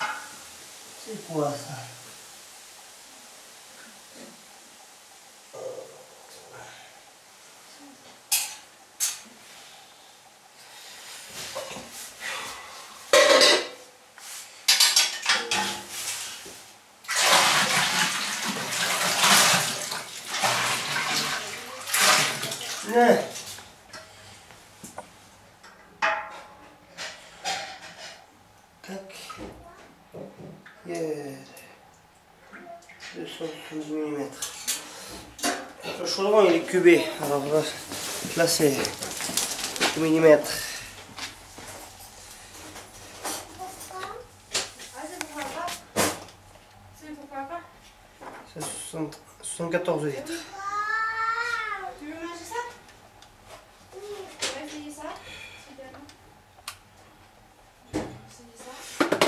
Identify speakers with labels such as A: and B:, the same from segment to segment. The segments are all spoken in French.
A: C'est quoi ça Ouais. Tac. Yeah. 270 mm. Le chaudron il est cubé. Alors là, là c'est mm.
B: C'est pour papa C'est pour papa
A: C'est 60 74 litres.
B: Tu veux manger essayer ça.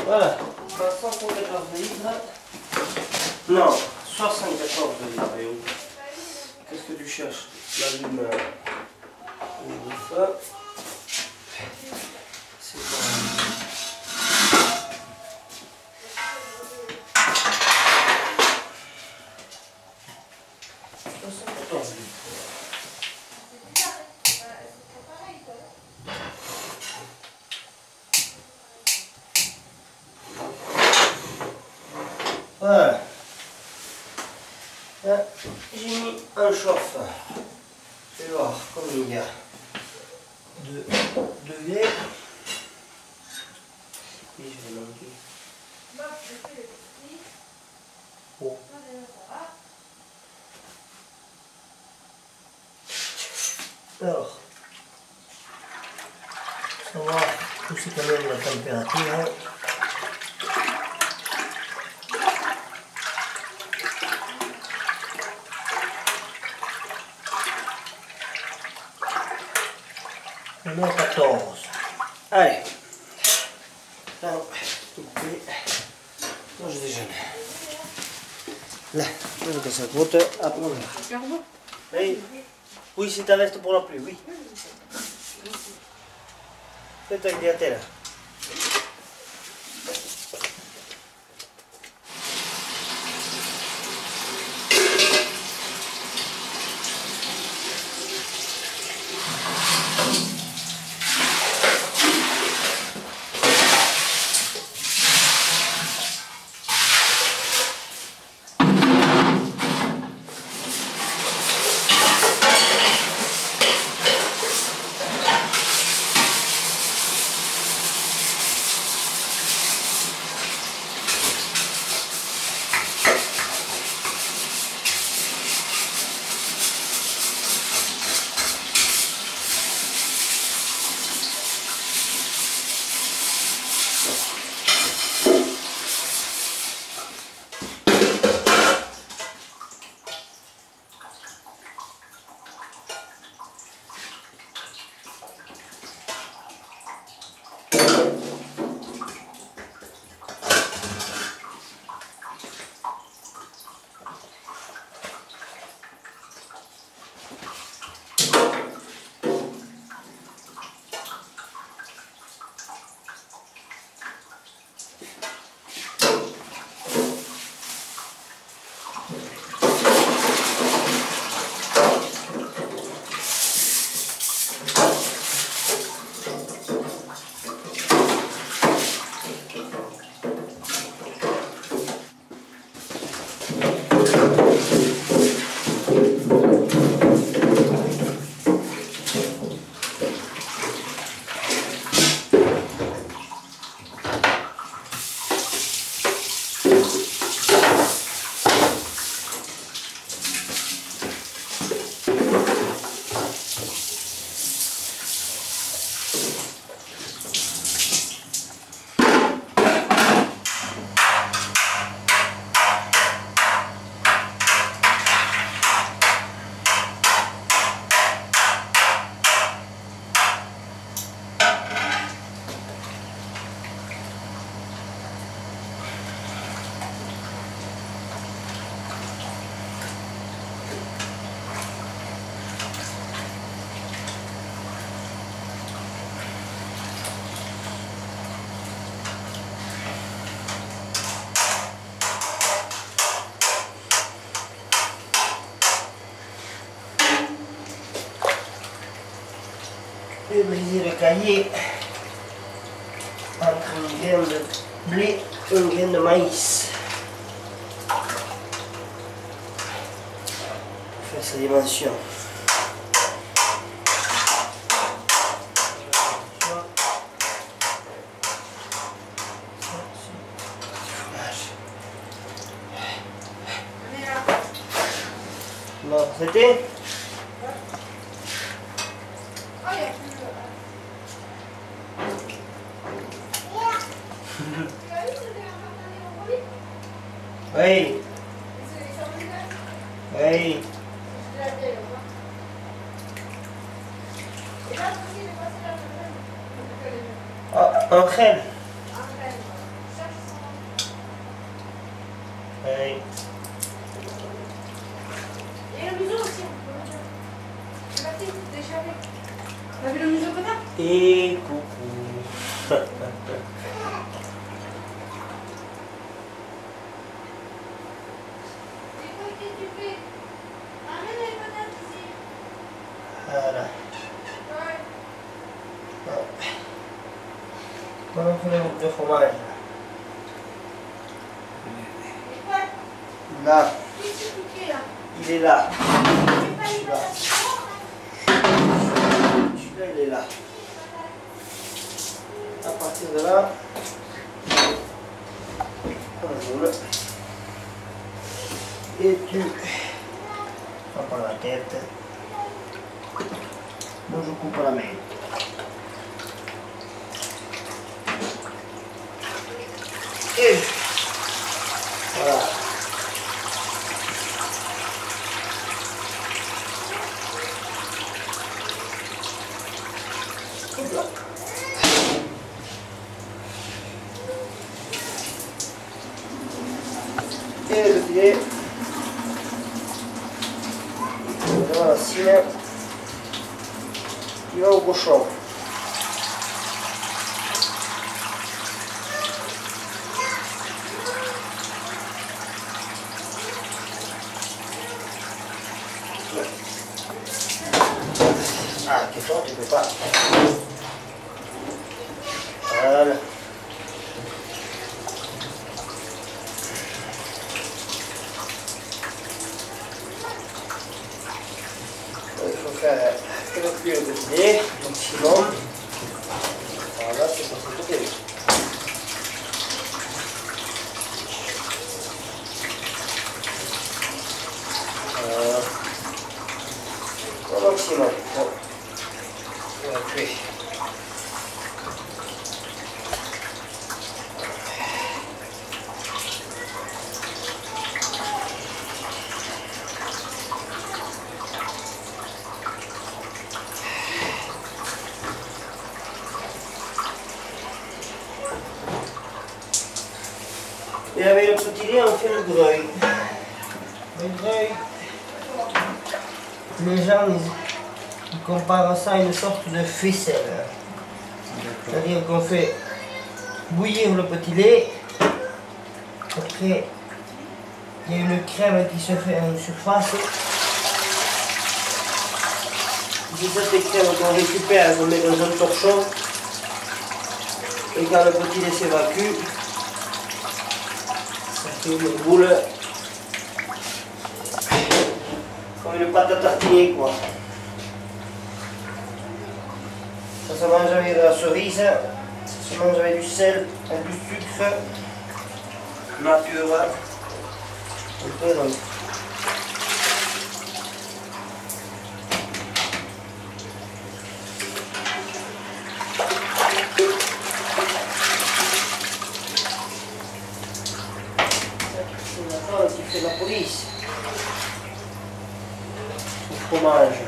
A: Voilà. 74 litres. Non, 74 litres. Et où Qu'est-ce que tu cherches? L'allumeur. On ça. C'est bon. Soixante-quatorze litres. Voilà. Là, j'ai mis un chauffe. Je vais voir combien il y a de degrés. Et je vais manquer. Oh.
B: Va.
A: Alors, savoir où c'est quand même la température. À 14. Allez. Là, tout coupé. Moi je déjeune. Là, je vais ça coûte. Après, on. Oui, oui c'est ta veste pour la pluie, oui. C'est tagliatella. de cahier entre une graine de blé et une graine de maïs. Faire sa dimension. C'était
B: oh, il y a plus de... Tu as vu, c'était un partenaire en premier
A: Oui,
B: C'est les services
A: oui.
B: Je l'ai appelé, au revoir. Et là, aussi, il est passé la semaine. Donc, euh,
A: Ah, un crème.
B: après, cherche son...
A: Oui.
B: Et le museau aussi, on peut le mettre. C'est parti, décharger. T'as vu le museau que t'as
A: Et coucou.
B: C'est quoi que tu fais Ramène les patates ici.
A: Voilà.
B: Ouais.
A: Bon. Là,
B: là
A: il est là.
B: Patates
A: Celui-là, il est là. À partir de là, on roule. Et tu prends par la tête. Moi, je coupe la main. Et voilà. Hop là. Et le filet. Dans la cime. Il va au cochon. Fort, tu peux pas. Voilà. Il faut faire un peu plus de filet, maximum. Voilà, c'est pour ce côté. Voilà. Au maximum. Bon. On va cuire. Et avec le lait, on fait le greuil. Le greuil, les gens, ils, comparent ça à une sorte de faisselle. C'est-à-dire qu'on fait bouillir le petit lait. Après, il y a une crème qui se fait en surface. C'est cette crème qu'on récupère, qu'on met dans un torchon. Et quand le petit lait s'évacue, une boule comme une pâte à tartiner quoi. Ça se mange avec de la cerise, ça se mange avec du sel, avec du sucre nature. Un peu. C'est la femme qui fait la police. Au fromage.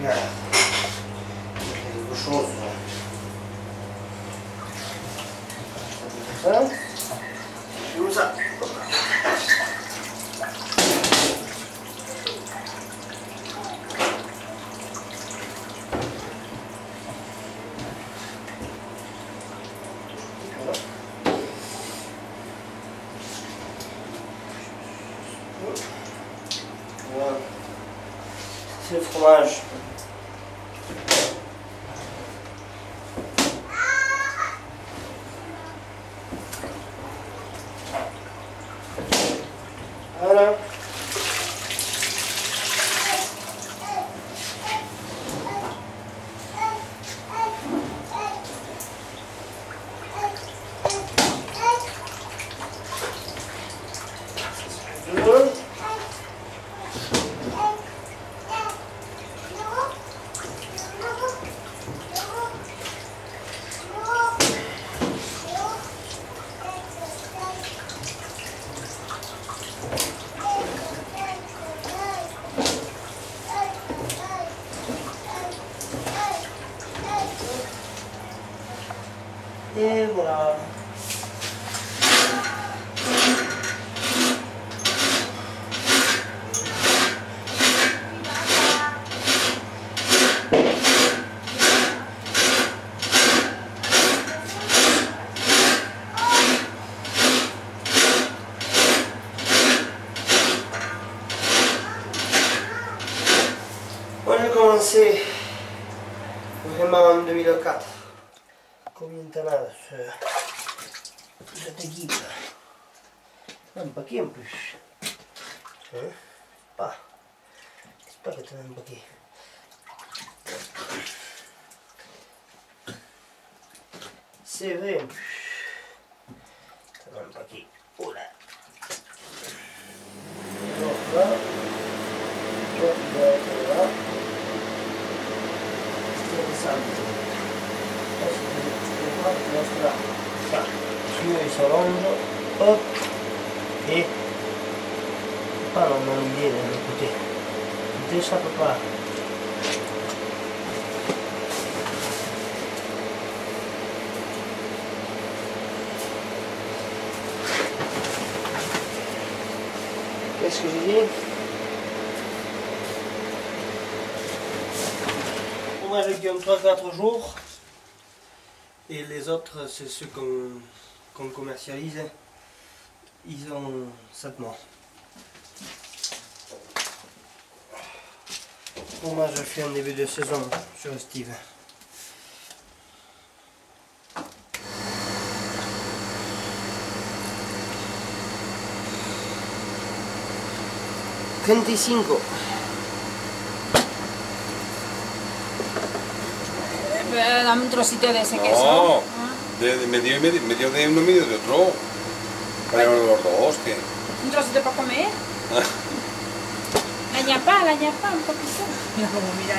A: Voilà. Il y quelque chose. Ça. C'est le fromage. Voilà. Deux. Et voilà. On a commencé vraiment en 2004. Combien de temps ce, cette équipe Un paquet en plus. Hein Pas. J'espère que tu as un paquet. C'est vrai en plus. Tu as un paquet. Oh là Donc là. Donc, il va être là. C'est ça. Qua, su il salondo, hop, e papà non, non viene non potete, intesa papà. Qu'est-ce que j'ai dit Moi j'ai dit 3-4 jours. Et les autres, c'est ceux qu'on commercialise. Ils ont 7 mois. Je fais un début de saison sur Steve. Veinticinco.
B: Eh, Dame un trocito de ese queso.
C: No, de, de medio y medio, medio de uno, medio de otro. Pero los dos, que.
B: Un trocito para comer. La ñapa, la ñapa, un poquito. Mira cómo mira.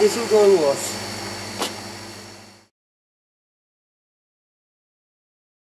A: isn't going to off.